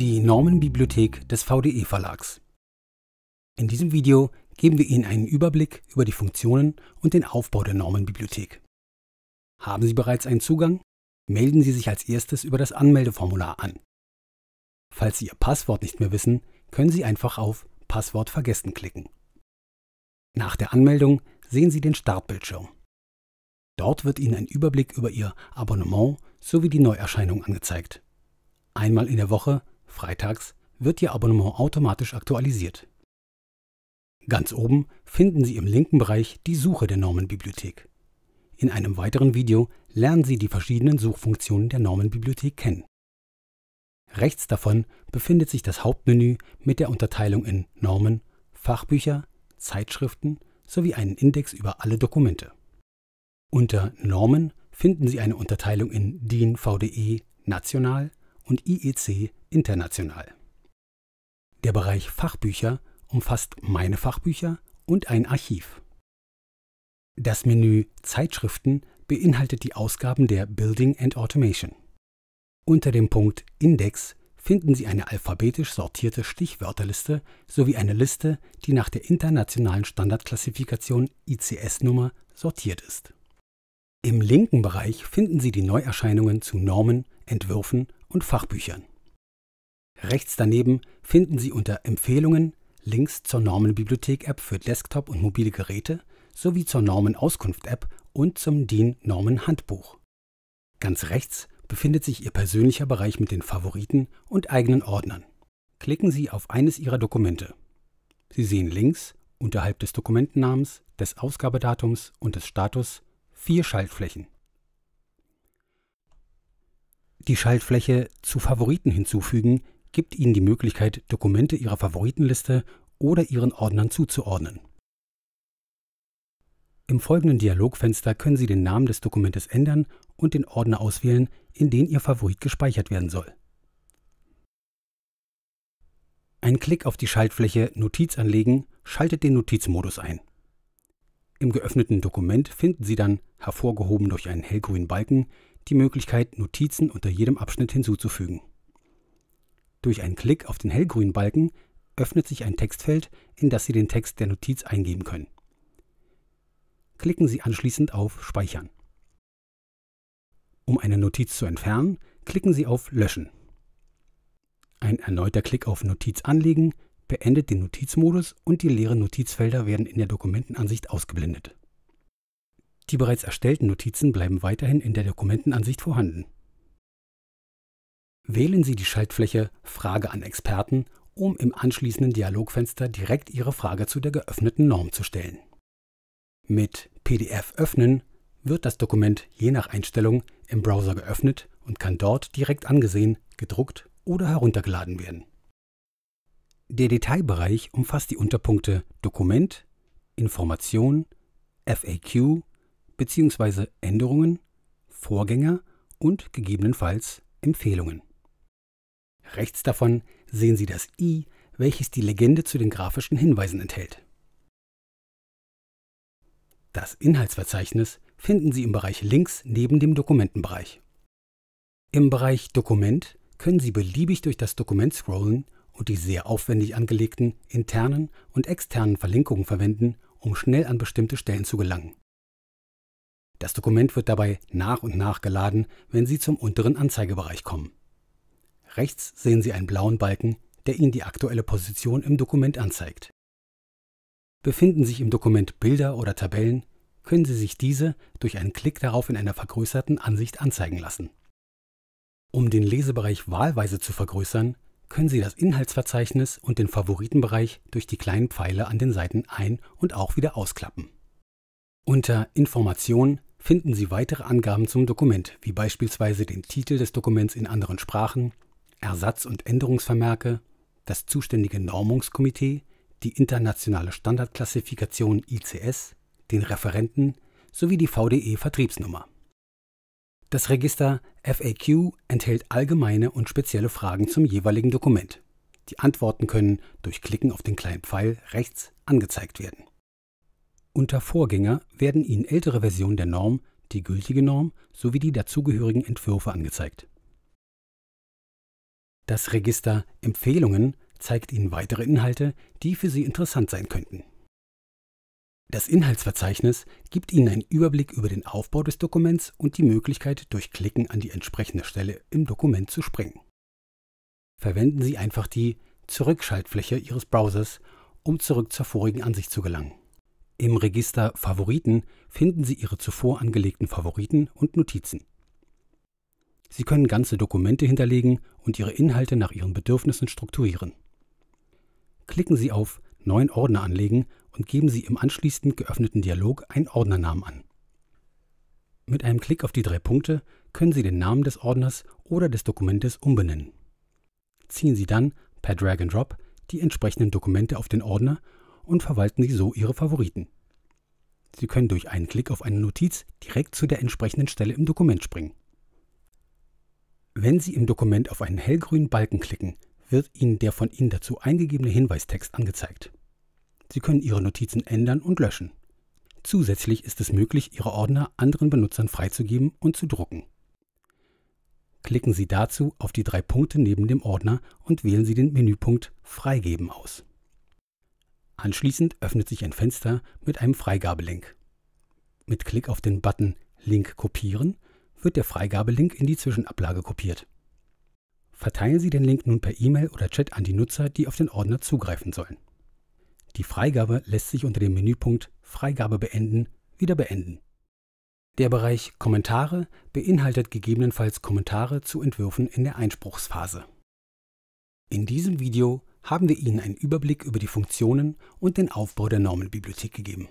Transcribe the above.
Die Normenbibliothek des VDE Verlags. In diesem Video geben wir Ihnen einen Überblick über die Funktionen und den Aufbau der Normenbibliothek. Haben Sie bereits einen Zugang? Melden Sie sich als erstes über das Anmeldeformular an. Falls Sie Ihr Passwort nicht mehr wissen, können Sie einfach auf Passwort vergessen klicken. Nach der Anmeldung sehen Sie den Startbildschirm. Dort wird Ihnen ein Überblick über Ihr Abonnement sowie die Neuerscheinung angezeigt. Einmal in der Woche, freitags, wird Ihr Abonnement automatisch aktualisiert. Ganz oben finden Sie im linken Bereich die Suche der Normenbibliothek. In einem weiteren Video lernen Sie die verschiedenen Suchfunktionen der Normenbibliothek kennen. Rechts davon befindet sich das Hauptmenü mit der Unterteilung in Normen, Fachbücher, Zeitschriften sowie einen Index über alle Dokumente. Unter Normen finden Sie eine Unterteilung in DIN VDE national und IEC international. Der Bereich Fachbücher umfasst meine Fachbücher und ein Archiv. Das Menü Zeitschriften beinhaltet die Ausgaben der Building and Automation. Unter dem Punkt Index finden Sie eine alphabetisch sortierte Stichwörterliste sowie eine Liste, die nach der internationalen Standardklassifikation ICS-Nummer sortiert ist. Im linken Bereich finden Sie die Neuerscheinungen zu Normen, Entwürfen und Fachbüchern. Rechts daneben finden Sie unter Empfehlungen Links zur Normenbibliothek-App für Desktop und mobile Geräte sowie zur Normenauskunft-App und zum DIN Normen-Handbuch. Ganz rechts befindet sich Ihr persönlicher Bereich mit den Favoriten und eigenen Ordnern. Klicken Sie auf eines Ihrer Dokumente. Sie sehen links unterhalb des Dokumentennamens, des Ausgabedatums und des Status vier Schaltflächen. Die Schaltfläche zu Favoriten hinzufügen gibt Ihnen die Möglichkeit, Dokumente Ihrer Favoritenliste oder Ihren Ordnern zuzuordnen. Im folgenden Dialogfenster können Sie den Namen des Dokumentes ändern und den Ordner auswählen, in den Ihr Favorit gespeichert werden soll. Ein Klick auf die Schaltfläche Notiz anlegen schaltet den Notizmodus ein. Im geöffneten Dokument finden Sie dann, hervorgehoben durch einen hellgrünen Balken, die Möglichkeit, Notizen unter jedem Abschnitt hinzuzufügen. Durch einen Klick auf den hellgrünen Balken öffnet sich ein Textfeld, in das Sie den Text der Notiz eingeben können. Klicken Sie anschließend auf Speichern. Um eine Notiz zu entfernen, klicken Sie auf Löschen. Ein erneuter Klick auf Notiz anlegen beendet den Notizmodus und die leeren Notizfelder werden in der Dokumentenansicht ausgeblendet. Die bereits erstellten Notizen bleiben weiterhin in der Dokumentenansicht vorhanden. Wählen Sie die Schaltfläche Frage an Experten, um im anschließenden Dialogfenster direkt Ihre Frage zu der geöffneten Norm zu stellen. Mit PDF öffnen wird das Dokument je nach Einstellung im Browser geöffnet und kann dort direkt angesehen, gedruckt oder heruntergeladen werden. Der Detailbereich umfasst die Unterpunkte Dokument, Information, FAQ bzw. Änderungen, Vorgänger und gegebenenfalls Empfehlungen. Rechts davon sehen Sie das i, welches die Legende zu den grafischen Hinweisen enthält. Das Inhaltsverzeichnis finden Sie im Bereich links neben dem Dokumentenbereich. Im Bereich Dokument können Sie beliebig durch das Dokument scrollen und die sehr aufwendig angelegten internen und externen Verlinkungen verwenden, um schnell an bestimmte Stellen zu gelangen. Das Dokument wird dabei nach und nach geladen, wenn Sie zum unteren Anzeigebereich kommen. Rechts sehen Sie einen blauen Balken, der Ihnen die aktuelle Position im Dokument anzeigt. Befinden sich im Dokument Bilder oder Tabellen, können Sie sich diese durch einen Klick darauf in einer vergrößerten Ansicht anzeigen lassen. Um den Lesebereich wahlweise zu vergrößern, können Sie das Inhaltsverzeichnis und den Favoritenbereich durch die kleinen Pfeile an den Seiten ein- und auch wieder ausklappen. Unter Information finden Sie weitere Angaben zum Dokument, wie beispielsweise den Titel des Dokuments in anderen Sprachen, Ersatz- und Änderungsvermerke, das zuständige Normungskomitee, die internationale Standardklassifikation ICS, den Referenten sowie die VDE-Vertriebsnummer. Das Register FAQ enthält allgemeine und spezielle Fragen zum jeweiligen Dokument. Die Antworten können durch Klicken auf den kleinen Pfeil rechts angezeigt werden. Unter Vorgänger werden Ihnen ältere Versionen der Norm, die gültige Norm sowie die dazugehörigen Entwürfe angezeigt. Das Register Empfehlungen zeigt Ihnen weitere Inhalte, die für Sie interessant sein könnten. Das Inhaltsverzeichnis gibt Ihnen einen Überblick über den Aufbau des Dokuments und die Möglichkeit, durch Klicken an die entsprechende Stelle im Dokument zu springen. Verwenden Sie einfach die Zurückschaltfläche Ihres Browsers, um zurück zur vorigen Ansicht zu gelangen. Im Register Favoriten finden Sie Ihre zuvor angelegten Favoriten und Notizen. Sie können ganze Dokumente hinterlegen und Ihre Inhalte nach Ihren Bedürfnissen strukturieren. Klicken Sie auf Neuen Ordner anlegen und geben Sie im anschließend geöffneten Dialog einen Ordnernamen an. Mit einem Klick auf die drei Punkte können Sie den Namen des Ordners oder des Dokumentes umbenennen. Ziehen Sie dann per Drag and Drop die entsprechenden Dokumente auf den Ordner und verwalten Sie so Ihre Favoriten. Sie können durch einen Klick auf eine Notiz direkt zu der entsprechenden Stelle im Dokument springen. Wenn Sie im Dokument auf einen hellgrünen Balken klicken, wird Ihnen der von Ihnen dazu eingegebene Hinweistext angezeigt. Sie können Ihre Notizen ändern und löschen. Zusätzlich ist es möglich, Ihre Ordner anderen Benutzern freizugeben und zu drucken. Klicken Sie dazu auf die drei Punkte neben dem Ordner und wählen Sie den Menüpunkt Freigeben aus. Anschließend öffnet sich ein Fenster mit einem Freigabelink. Mit Klick auf den Button Link kopieren wird der Freigabelink in die Zwischenablage kopiert. Verteilen Sie den Link nun per E-Mail oder Chat an die Nutzer, die auf den Ordner zugreifen sollen. Die Freigabe lässt sich unter dem Menüpunkt Freigabe beenden wieder beenden. Der Bereich Kommentare beinhaltet gegebenenfalls Kommentare zu Entwürfen in der Einspruchsphase. In diesem Video haben wir Ihnen einen Überblick über die Funktionen und den Aufbau der Normenbibliothek gegeben.